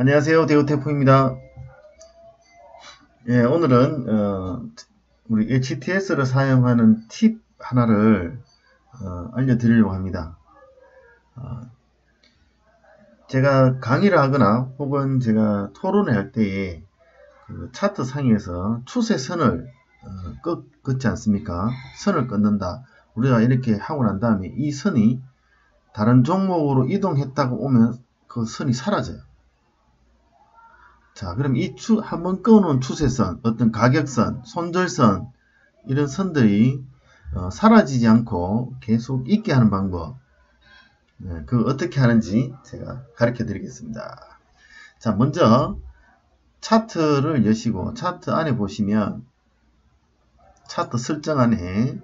안녕하세요. 대우테프입니다. 예, 오늘은 어, 우리 HTS를 사용하는 팁 하나를 어, 알려드리려고 합니다. 어, 제가 강의를 하거나 혹은 제가 토론을 할 때에 그 차트 상에서 추세 선을 어, 긋, 긋지 않습니까? 선을 끊는다. 우리가 이렇게 하고 난 다음에 이 선이 다른 종목으로 이동했다고 오면 그 선이 사라져요. 자, 그럼 이 추, 한번 끊어놓은 추세선, 어떤 가격선, 손절선, 이런 선들이 어, 사라지지 않고 계속 있게 하는 방법. 네, 그 어떻게 하는지 제가 가르쳐 드리겠습니다. 자, 먼저 차트를 여시고 차트 안에 보시면 차트 설정 안에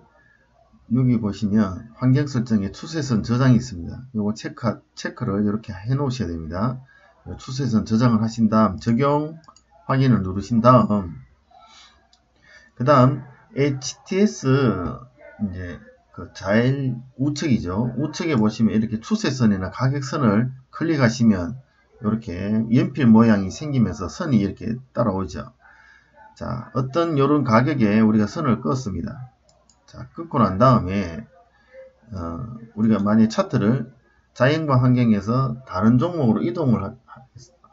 여기 보시면 환경 설정에 추세선 저장이 있습니다. 요거 체크, 체크를 이렇게 해 놓으셔야 됩니다. 추세선 저장을 하신 다음 적용 확인을 누르신 다음 그 다음 HTS 이제 그 자일 우측이죠. 우측에 보시면 이렇게 추세선이나 가격선을 클릭하시면 이렇게 연필 모양이 생기면서 선이 이렇게 따라오죠. 자, 어떤 요런 가격에 우리가 선을 껐습니다. 자, 끊고 난 다음에 어, 우리가 만약 차트를 자연과 환경에서 다른 종목으로 이동을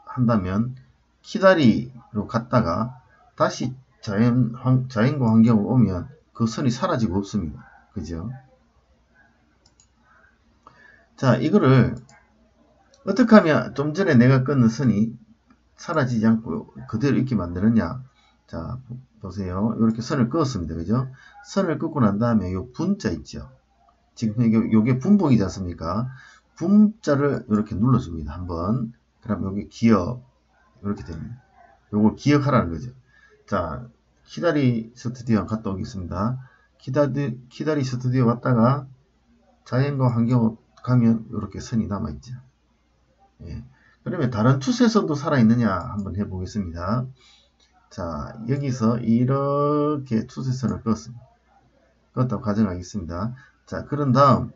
한다면 키다리로 갔다가 다시 자연, 환, 자연과 환경으로 오면 그 선이 사라지고 없습니다. 그죠? 자, 이거를 어떻게 하면 좀 전에 내가 끊는 선이 사라지지 않고 그대로 있게 만드느냐? 자, 보세요. 이렇게 선을 그었습니다. 그죠? 선을 긋고 난 다음에 요 분자 있죠? 지금 이게, 요게 분봉이지 않습니까? 분자를 이렇게 눌러줍니다. 한번. 그럼 여기 기억 이렇게 됩니다. 요걸 기억하라는 거죠. 자, 키다리 스튜디오 갔다 오겠습니다. 키다리, 키다리 스튜디오 왔다가 자연과 환경 가면 이렇게 선이 남아있죠. 예. 그러면 다른 추세선도 살아있느냐 한번 해보겠습니다. 자, 여기서 이렇게 추세선을 껐습니다. 껐다고 가정하겠습니다. 자, 그런 다음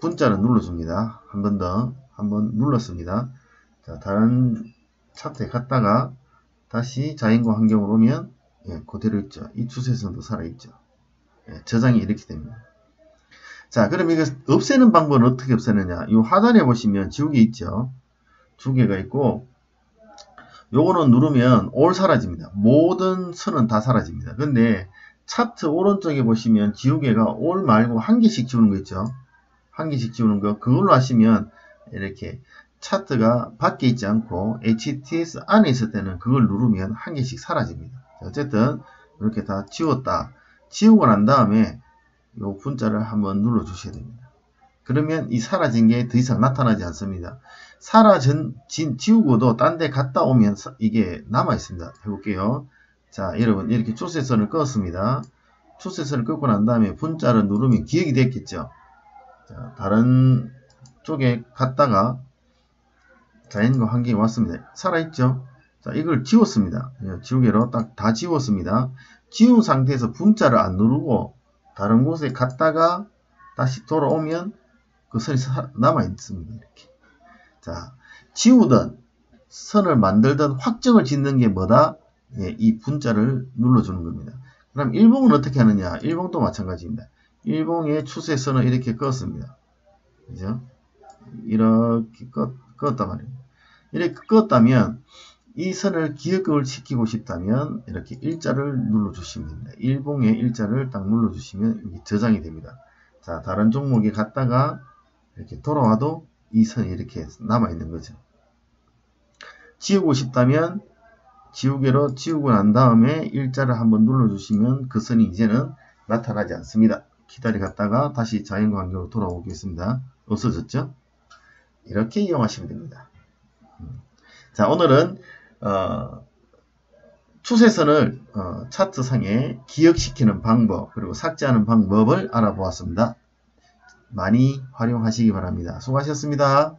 분자를 눌러줍니다. 한 번 더, 한 번 눌렀습니다. 자, 다른 차트에 갔다가 다시 자연과 환경으로 오면 예, 그대로 있죠. 이 추세선도 살아있죠. 예, 저장이 이렇게 됩니다. 자, 그럼 이거 없애는 방법은 어떻게 없애느냐? 이 하단에 보시면 지우개 있죠. 두 개가 있고 요거는 누르면 올 사라집니다. 모든 선은 다 사라집니다. 근데 차트 오른쪽에 보시면 지우개가 올 말고 한 개씩 지우는 거 있죠. 한 개씩 지우는 거 그걸로 하시면 이렇게 차트가 밖에 있지 않고 HTS 안에 있을 때는 그걸 누르면 한 개씩 사라집니다. 어쨌든 이렇게 다 지웠다. 지우고 난 다음에 이 분자를 한번 눌러 주셔야 됩니다. 그러면 이 사라진 게 더 이상 나타나지 않습니다. 사라진 지우고도 딴 데 갔다 오면 이게 남아 있습니다. 해볼게요. 자 여러분 이렇게 추세선을 껐습니다. 추세선을 끄고 난 다음에 분자를 누르면 기억이 됐겠죠. 자, 다른 쪽에 갔다가 자연과 환경이 왔습니다. 살아있죠? 자, 이걸 지웠습니다. 예, 지우개로 딱 다 지웠습니다. 지운 상태에서 분자를 안 누르고 다른 곳에 갔다가 다시 돌아오면 그 선이 남아있습니다. 이렇게. 자, 지우든 선을 만들든 확정을 짓는 게 뭐다? 예, 이 분자를 눌러주는 겁니다. 그럼 일봉은 어떻게 하느냐? 일봉도 마찬가지입니다. 일봉의 추세선을 이렇게 껐습니다. 그죠? 이렇게 껐, 껐단 말이에요. 이렇게 껐다면 이 선을 기억을 시키고 싶다면 이렇게 일자를 눌러주시면 됩니다. 일봉의 일자를 딱 눌러주시면 저장이 됩니다. 자, 다른 종목에 갔다가 이렇게 돌아와도 이 선이 이렇게 남아있는 거죠. 지우고 싶다면 지우개로 지우고 난 다음에 일자를 한번 눌러주시면 그 선이 이제는 나타나지 않습니다. 기다려 갔다가 다시 환경으로 돌아오겠습니다. 없어졌죠? 이렇게 이용하시면 됩니다. 자 오늘은 어, 추세선을 어, 차트상에 기억시키는 방법 그리고 삭제하는 방법을 알아보았습니다. 많이 활용하시기 바랍니다. 수고하셨습니다.